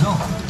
No.